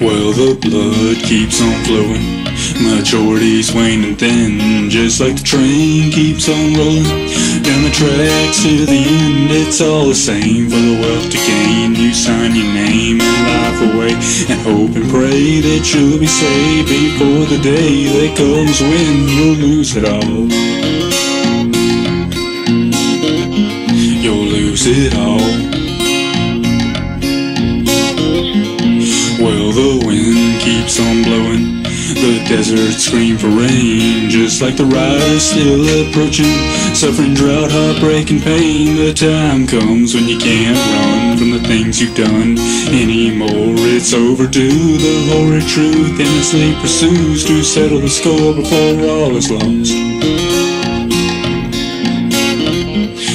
Well, the blood keeps on flowing. Majority's waning thin, just like the train keeps on rolling. Down the tracks to the end, it's all the same. For the wealth to gain, you sign your name and life away. And hope and pray that you'll be saved before the day that comes when you'll lose it all. You'll lose it all. Well, the wind keeps on blowing. Desert scream for rain, just like the rise still approaching. Suffering drought, heartbreak, and pain. The time comes when you can't run from the things you've done anymore. It's overdue. The horrid truth endlessly pursues to settle the score before all is lost.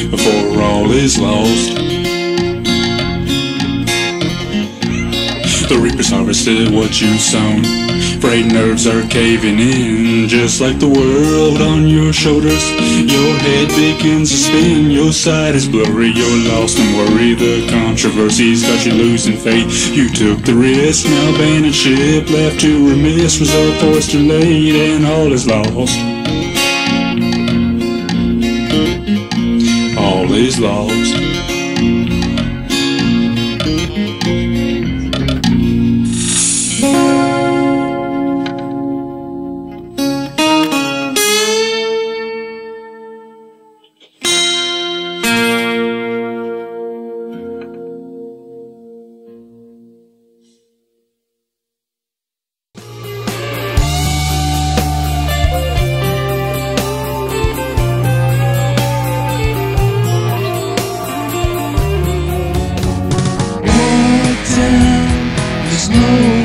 Before all is lost. The reapers harvested what you sown. Frayed nerves are caving in, just like the world on your shoulders. Your head begins to spin, your sight is blurry, you're lost and worry. The controversies got you losing faith. You took the risk, now abandoned ship, left to remiss, result forced too late, and all is lost. All is lost. snow